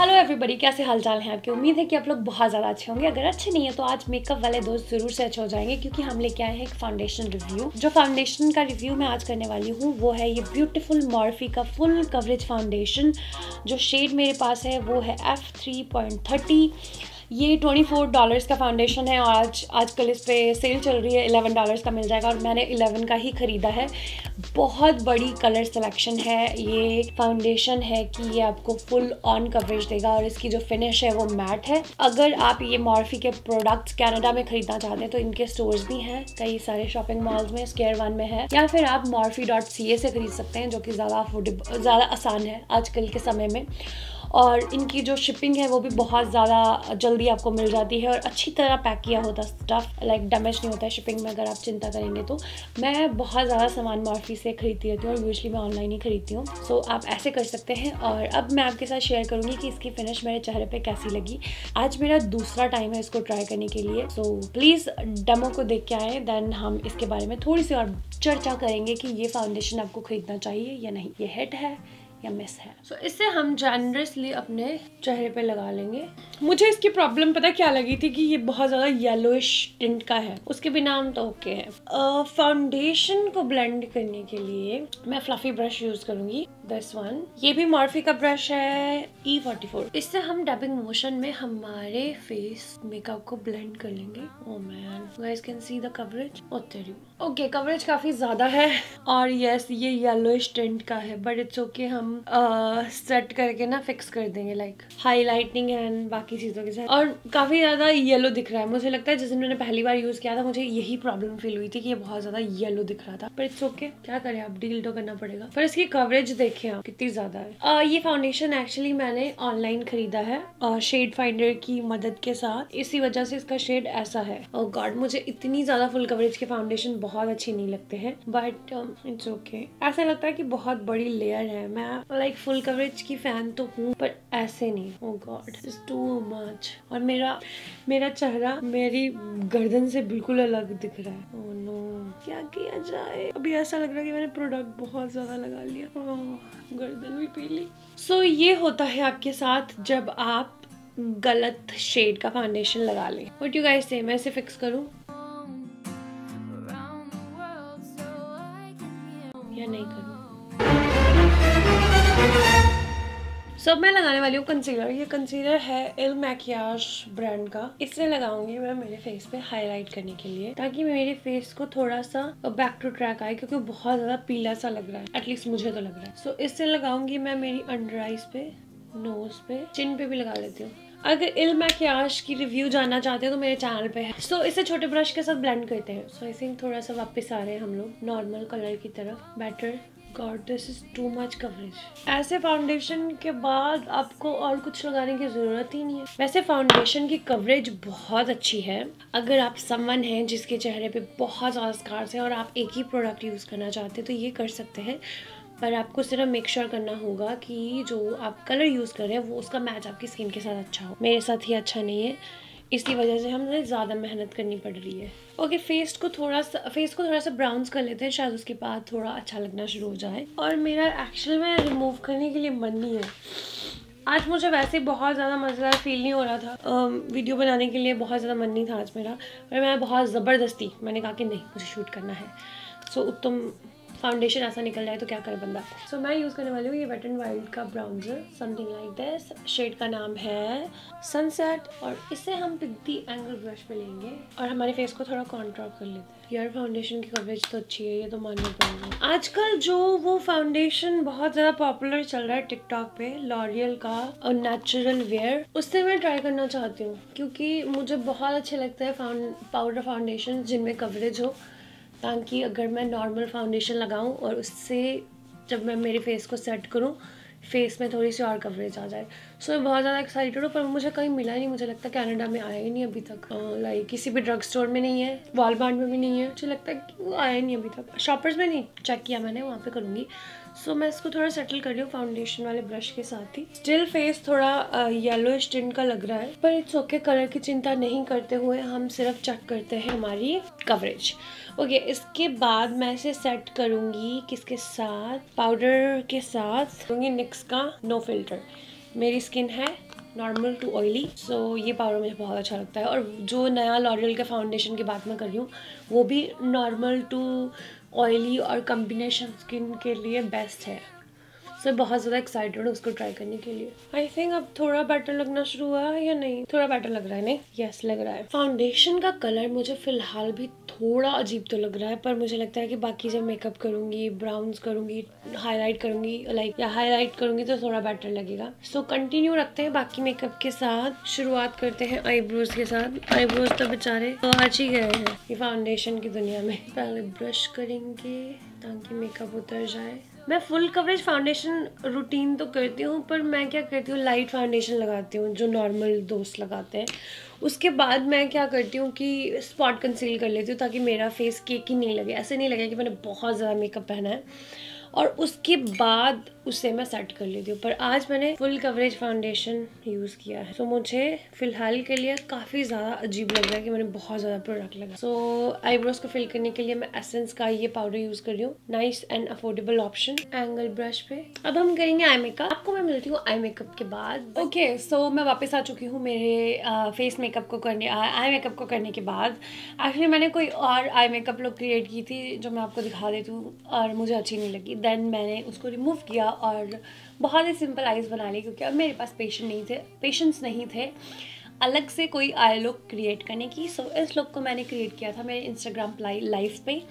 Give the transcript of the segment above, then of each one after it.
Hello everybody कैसे हाल चाल हैं आपकी? उम्मीद है कि आप लोग बहुत ज़्यादा अच्छे होंगे। अगर अच्छे नहीं है तो आज मेकअप वाले दोस्त ज़रूर से अच्छे हो जाएँगे, क्योंकि हम लेके आए हैं एक फाउंडेशन रिव्यू जो फाउंडेशन का रिव्यू मैं आज करने वाली हूँ, वो है ये ब्यूटीफुल मॉर्फी का फुल कवरेज फाउंडेशन जो शेड मेरे पास है, वो है एफ़ थ्री पॉइंट थर्टी ये ट्वेंटी फोर डॉलर्स का फाउंडेशन है और आज, आजकल इस पर सेल चल रही है एलेवन डॉलर्स का मिल जाएगा और मैंने एलेवन का ही ख़रीदा है। बहुत बड़ी कलर सिलेक्शन है, ये फाउंडेशन है कि ये आपको फुल ऑन कवरेज देगा और इसकी जो फिनिश है वो मैट है। अगर आप ये मॉर्फी के प्रोडक्ट्स कनाडा में खरीदना चाहते हैं तो इनके स्टोर्स भी हैं, कई सारे शॉपिंग मॉल्स में स्केयर वन में है। या फिर आप मॉर्फी डॉट सी ए से खरीद सकते हैं, जो कि ज़्यादा अफोर्डेबल ज़्यादा आसान है आजकल के समय में। और इनकी जो शिपिंग है वो भी बहुत ज़्यादा जल्दी आपको मिल जाती है और अच्छी तरह पैक किया होता स्टफ़ लाइक डैमेज नहीं होता है शिपिंग में अगर आप चिंता करेंगे तो। मैं बहुत ज़्यादा सामान मार्फी से खरीदती रहती हूँ और यूजली मैं ऑनलाइन ही खरीदती हूँ। सो so, आप ऐसे कर सकते हैं और अब मैं आपके साथ शेयर करूँगी कि इसकी फिनिश मेरे चेहरे पर कैसी लगी। आज मेरा दूसरा टाइम है इसको ट्राई करने के लिए। सो प्लीज़ डेमो को देख के आएँ देन हम इसके बारे में थोड़ी सी और चर्चा करेंगे कि ये फाउंडेशन आपको खरीदना चाहिए या नहीं। ये हिट है या मिस है। सो so, इससे हम जनरसली अपने चेहरे पे लगा लेंगे। मुझे इसकी प्रॉब्लम पता क्या लगी थी कि ये बहुत ज़्यादा येलोइश टिंट का है। उसके बिना हम तो ओके है। फाउंडेशन uh, को ब्लेंड करने के लिए मैं फ्लफी ब्रश यूज़ करूँगी। दिस वन ये भी मॉर्फी का ब्रश है ई फोर्टी फोर इससे हम डबिंग मोशन में हमारे फेस मेकअप को ब्लेंड कर लेंगे. ओ man guys can see the coverage okay coverage काफ़ी ज़्यादा है. और यस yes, ये येलोइश टिंट का है बट इट्स ओके हम सेट uh, करके ना फिक्स कर देंगे लाइक हाईलाइटिंग एंड बाकी चीज़ों के साथ. और काफ़ी ज़्यादा येलो दिख रहा है. मुझे लगता है जिस दिन मैंने पहली बार यूज़ किया था मुझे यही प्रॉब्लम फील हुई थी कि ये बहुत ज़्यादा येलो दिख रहा था. पर इट्स ओके क्या करें आप डील तो करना पड़ेगा. पर इसकी कवरेज देख. देखें आप कितनी ज़्यादा है। आ, ये फाउंडेशन एक्चुअली मैंने ऑनलाइन खरीदा है शेड फाइंडर की मदद के साथ। इसी वजह से इसका शेड ऐसा है। और गॉड मुझे इतनी ज़्यादा फुल कवरेज के फाउंडेशन बहुत अच्छे नहीं लगते हैं बट इट्स ओके ऐसा लगता है कि बहुत बड़ी लेयर है। मैं लाइक फुल कवरेज की फ़ैन तो हूँ पर ऐसे नहीं। Oh god is too much और मेरा मेरा चेहरा मेरी गर्दन से बिल्कुल अलग दिख रहा है। Oh, no. क्या किया जाए? अभी ऐसा लग रहा है कि मैंने प्रोडक्ट बहुत ज़्यादा लगा लिया। Oh. गर्दन भी पीली सो so, ये होता है आपके साथ जब आप गलत शेड का फाउंडेशन लगा लें। वट यू गाइस से मैं इसे फिक्स करूँ? सब मैं लगाने वाली हूँ कंसीलर ये कंसीलर है इल मैकियाज ब्रांड का। इससे लगाऊँगी मैं मेरे फेस पे हाईलाइट करने के लिए ताकि मेरे फेस को थोड़ा सा बैक टू ट्रैक आए क्योंकि बहुत ज़्यादा पीला सा लग रहा है। एटलीस्ट मुझे तो लग रहा है। सो so, इससे लगाऊँगी मैं मेरी अंडर आइज़ पे नोज़ पे चिन पे भी लगा लेती हूँ। अगर इल मैकियाज की रिव्यू जानना चाहते हो तो मेरे चैनल पे है। सो so, इसे छोटे ब्रश के साथ ब्लेंड करते हैं। सो आई थिंक थोड़ा सा वापस आ रहे हैं हम लोग नॉर्मल कलर की तरफ़ better god this is too much coverage ऐसे फाउंडेशन के बाद आपको और कुछ लगाने की ज़रूरत ही नहीं है। वैसे फाउंडेशन की कवरेज बहुत अच्छी है। अगर आप समवन हैं जिसके चेहरे पे बहुत ज़्यादा स्कार्स हैं और आप एक ही प्रोडक्ट यूज़ करना चाहते हैं तो ये कर सकते हैं। पर आपको सिर्फ़ मेक श्योर sure करना होगा कि जो आप कलर यूज़ कर रहे हैं, वो उसका मैच आपकी स्किन के साथ अच्छा हो। मेरे साथ ही अच्छा नहीं है। इसकी वजह से हमें ज़्यादा मेहनत करनी पड़ रही है। ओके फेस को थोड़ा सा फेस को थोड़ा सा ब्राउन्स कर लेते हैं शायद उसके बाद थोड़ा अच्छा लगना शुरू हो जाए। और मेरा एक्चुअल में रिमूव करने के लिए मन नहीं है। आज मुझे वैसे बहुत ज़्यादा मज़ेदार फील नहीं हो रहा था। आ, वीडियो बनाने के लिए बहुत ज़्यादा मन नहीं था आज मेरा। पर मैं बहुत ज़बरदस्ती मैंने कहा कि नहीं मुझे शूट करना है। सो so, उत्तम फाउंडेशन ऐसा निकल जाए तो क्या करे बंदा? सो so, मैं यूज़ करने वाली हूँ ये वेट एंड वाइल्ड का bronzer something like this shade का नाम है सनसेट और इसे हम पिद्दी एंगल ब्रश पे लेंगे और हमारे फेस को थोड़ा कॉन्ट्रॉल कर लेते हैं। यार फाउंडेशन की कवरेज तो अच्छी है ये तो मानना पड़ेगा। आजकल जो वो फाउंडेशन बहुत ज़्यादा पॉपुलर चल रहा है टिकटॉक पे लॉरियल का और नेचुरल वेयर उससे मैं ट्राई करना चाहती हूँ क्योंकि मुझे बहुत अच्छे लगते हैं पाउडर फाउंडेशन जिनमें कवरेज हो। ताकि अगर मैं नॉर्मल फाउंडेशन लगाऊँ और उससे जब मैं मेरे फेस को सेट करूँ फेस में थोड़ी सी और कवरेज आ जाए। सो मैं बहुत ज़्यादा एक्साइटेड हूँ पर मुझे कहीं मिला नहीं मुझे लगता कनाडा में आया ही नहीं अभी तक। लाइक किसी भी ड्रग स्टोर में नहीं है वॉलमार्ट में भी नहीं है। मुझे लगता है कि वो आया नहीं अभी तक। शॉपर्स में नहीं चेक किया मैंने वहाँ पे करूँगी। सो मैं इसको थोड़ा सेटल कर रही हूँ फाउंडेशन वाले ब्रश के साथ ही। स्टिल फेस थोड़ा येलो स्टिन का लग रहा है पर इट्स ओके कलर की चिंता नहीं करते हुए हम सिर्फ़ चेक करते हैं हमारी कवरेज ओके okay, इसके बाद मैं इसे सेट करूँगी किसके साथ? पाउडर के साथ। निक्स का नो फ़िल्टर मेरी स्किन है नॉर्मल टू ऑयली सो ये पाउडर मुझे बहुत अच्छा लगता है। और जो नया लॉरियल के फाउंडेशन की बात मैं कर रही हूँ, वो भी नॉर्मल टू ऑयली और कम्बिनेशन स्किन के लिए बेस्ट है। सो बहुत ज़्यादा एक्साइटेड उसको ट्राई करने के लिए। आई थिंक अब थोड़ा बेटर लगना शुरू हुआ या नहीं? थोड़ा बेटर लग रहा है नहीं? यस yes, लग रहा है। फाउंडेशन का कलर मुझे फ़िलहाल भी थोड़ा अजीब तो लग रहा है पर मुझे लगता है कि बाकी जब मेकअप करूँगी ब्राउन्स करूँगी हाईलाइट करूँगी लाइक या हाईलाइट करूँगी तो थोड़ा बेटर लगेगा। सो so, कंटिन्यू रखते हैं बाकी मेकअप के साथ। शुरुआत करते हैं आईब्रोज के साथ। आईब्रोज तो बेचारे तो आज ही गए हैं। ये फाउंडेशन की दुनिया में। पहले ब्रश करेंगे ताकि मेकअप उतर जाए। मैं फुल कवरेज फाउंडेशन रूटीन तो करती हूँ, पर मैं क्या करती हूँ लाइट फाउंडेशन लगाती हूँ, जो नॉर्मल दोस्त लगाते हैं। उसके बाद मैं क्या करती हूँ कि स्पॉट कंसील कर लेती हूँ, ताकि मेरा फेस केक ही नहीं लगे। ऐसे नहीं लगे कि मैंने बहुत ज़्यादा मेकअप पहना है। और उसके बाद उसे मैं सेट कर लेती हूँ। पर आज मैंने फुल कवरेज फाउंडेशन यूज़ किया है। तो मुझे फ़िलहाल के लिए काफ़ी ज़्यादा अजीब लग रहा है कि मैंने बहुत ज़्यादा प्रोडक्ट लगा। सो आईब्रोज को फिल करने के लिए मैं एसेंस का ये पाउडर यूज़ कर रही हूँ। Nice and affordable option angle brush पे। अब हम करेंगे आई मेकअप आपको मैं मिलती हूँ आई मेकअप के बाद। ओके okay, सो so मैं वापस आ चुकी हूँ मेरे फेस मेकअप को करने आई मेकअप को करने के बाद। एक्चुअली मैंने कोई और आई मेकअप लुक क्रिएट की थी जो मैं आपको दिखा देती हूँ और मुझे अच्छी नहीं लगी। देन मैंने उसको रिमूव किया। और बहुत ही सिंपल आइज़ बना ली क्योंकि अब मेरे पास पेशेंट नहीं थे पेशेंट्स नहीं थे। अलग से कोई आई लुक क्रिएट करने की सो so, इस लुक को मैंने क्रिएट किया था मेरे इंस्टाग्राम लाइव पे।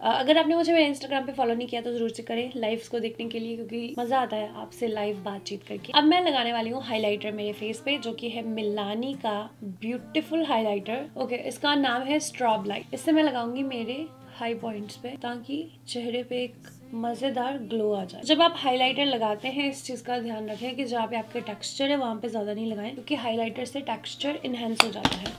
अगर आपने मुझे मेरे इंस्टाग्राम पे फॉलो नहीं किया तो ज़रूर से करें लाइव्स को देखने के लिए क्योंकि मज़ा आता है आपसे लाइव बातचीत करके। अब मैं लगाने वाली हूँ हाइलाइटर मेरे फेस पे जो कि है मिलानी का ब्यूटीफुल हाइलाइटर ओके इसका नाम है स्ट्रॉब लाइट इससे मैं लगाऊँगी मेरे हाई पॉइंट्स पे ताकि चेहरे पे एक मज़ेदार ग्लो आ जाए। जब आप हाइलाइटर लगाते हैं इस चीज़ का ध्यान रखें कि जहाँ पे आपके टेक्सचर है वहाँ पे ज़्यादा नहीं लगाएँ क्योंकि हाइलाइटर से टेक्सचर इनहेंस हो जाता है।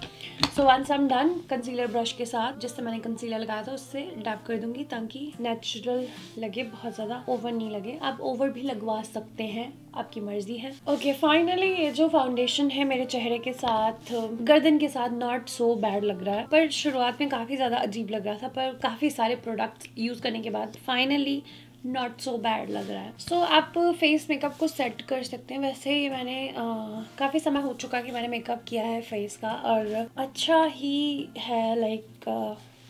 So once I'm done concealer brush के साथ जिससे मैंने कंसीलर लगाया था उससे डैप कर दूँगी ताकि नेचुरल लगे बहुत ज़्यादा ओवर नहीं लगे। आप ओवर भी लगवा सकते हैं आपकी मर्ज़ी है। ओके okay, फाइनली ये जो फाउंडेशन है मेरे चेहरे के साथ गर्दन के साथ नॉट सो बैड लग रहा है। पर शुरुआत में काफ़ी ज़्यादा अजीब लग रहा था पर काफ़ी सारे प्रोडक्ट्स यूज़ करने के बाद फाइनली नॉट सो बैड लग रहा है। सो so, आप फेस मेकअप को सेट कर सकते हैं। वैसे ही मैंने काफ़ी समय हो चुका कि मैंने मेकअप किया है फेस का और अच्छा ही है लाइक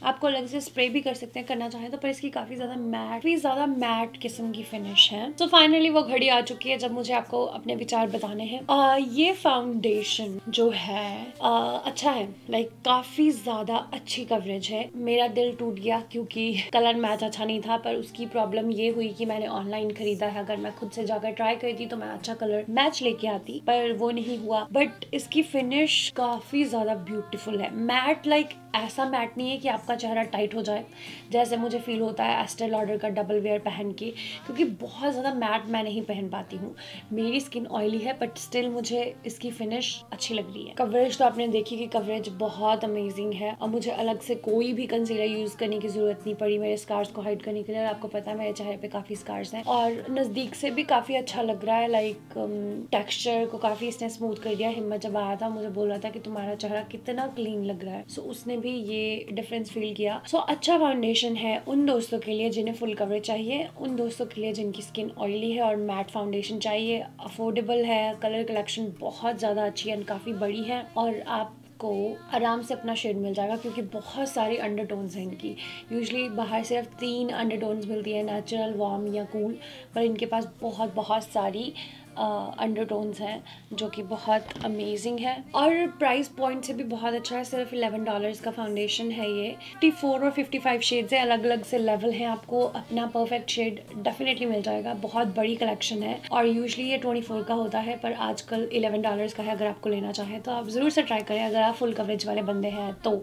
आपको अलग से स्प्रे भी कर सकते हैं करना चाहें तो पर इसकी काफ़ी ज़्यादा मैट काफ़ी ज़्यादा मैट किस्म की फिनिश है। तो फाइनली वो घड़ी आ चुकी है जब मुझे आपको अपने विचार बताने हैं। आ, ये फाउंडेशन जो है आ, अच्छा है। लाइक काफ़ी ज़्यादा अच्छी कवरेज है। मेरा दिल टूट गया क्योंकि कलर मैच अच्छा नहीं था पर उसकी प्रॉब्लम ये हुई कि मैंने ऑनलाइन खरीदा है। अगर मैं खुद से जाकर ट्राई करती तो मैं अच्छा कलर मैच लेके आती पर वो नहीं हुआ। बट इसकी फिनिश काफ़ी ज़्यादा ब्यूटीफुल है। मैट लाइक ऐसा मैट नहीं है कि आपका चेहरा टाइट हो जाए। जैसे मुझे फील होता है एस्टेल ऑर्डर का डबल वेयर पहन के क्योंकि बहुत ज़्यादा मैट मैं नहीं पहन पाती हूँ। मेरी स्किन ऑयली है बट स्टिल मुझे इसकी फिनिश अच्छी लग रही है। कवरेज तो आपने देखी कि कवरेज बहुत अमेजिंग है और मुझे अलग से कोई भी कंसीलर यूज़ करने की ज़रूरत नहीं पड़ी मेरे स्कार्स को हाइड करने के लिए आपको पता है मेरे चेहरे पर काफ़ी स्कार्स हैं। और नज़दीक से भी काफ़ी अच्छा लग रहा है लाइक टेक्स्चर um, को काफ़ी इसने स्मूथ कर दिया। हिम्मत जब आया था मुझे बोल रहा था कि तुम्हारा चेहरा कितना क्लीन लग रहा है। सो उसने भी ये डिफरेंस फील किया। सो so, अच्छा फाउंडेशन है उन दोस्तों के लिए जिन्हें फुल कवरेज चाहिए उन दोस्तों के लिए जिनकी स्किन ऑयली है और मैट फाउंडेशन चाहिए। अफोर्डेबल है कलर कलेक्शन बहुत ज़्यादा अच्छी है काफ़ी बड़ी है और आप को आराम से अपना शेड मिल जाएगा क्योंकि बहुत सारी अंडरटोन्स हैं इनकी। यूजली बाहर सिर्फ़ तीन अंडरटोन्स मिलती है नेचुरल वार्म या कूल पर इनके पास बहुत बहुत सारी अंडरटोन्स हैं, जो कि बहुत अमेजिंग है। और प्राइस पॉइंट से भी बहुत अच्छा है, सिर्फ़ इलेवन डॉलर्स का फाउंडेशन है ये। फिफ्टी फोर और फिफ्टी फाइव शेड्स है अलग अलग से लेवल हैं, आपको अपना परफेक्ट शेड डेफिनेटली मिल जाएगा। बहुत बड़ी कलेक्शन है, और यूजली ये ट्वेंटी फोर का होता है, पर आजकल इलेवन डॉलर्स का है, अगर आपको लेना चाहें तो आप ज़रूर से ट्राई करें, अगर आप फुल कवरेज वाले बंदे हैं तो।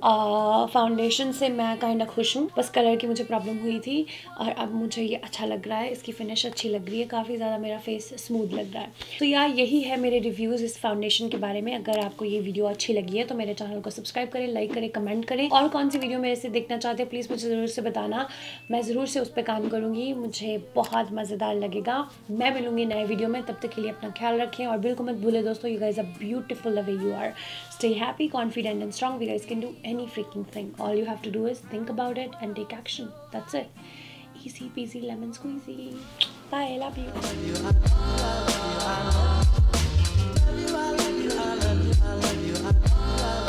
फाउंडेशन से मैं काइंड ऑफ़ खुश हूँ, बस कलर की मुझे प्रॉब्लम हुई थी, और अब मुझे ये अच्छा लग रहा है, इसकी फिनिश अच्छी लग रही है, काफ़ी ज़्यादा मेरा फेस स्मूथ लग रहा है। है तो यार यही है मेरे रिव्यूज़ इस फाउंडेशन के बारे में। अगर आपको ये वीडियो अच्छी लगी है तो मेरे चैनल को सब्सक्राइब करें लाइक करें कमेंट करें। और कौन सी वीडियो मेरे से देखना चाहते हैं प्लीज़ मुझे ज़रूर से बताना। मैं ज़रूर से उस पर काम करूँगी। मुझे बहुत मज़ेदार लगेगा। मैं मिलूँगी नए वीडियो में। तब तक के लिए अपना ख्याल रखें और बिल्कुल मत भूलें दोस्तों you guys a beautiful way you are stay happy, confident and strong. You guys can do any freaking thing. All you have to do is think about it and take action. That's it. Easy peasy lemon squeezy. Bye. Love you. Oh.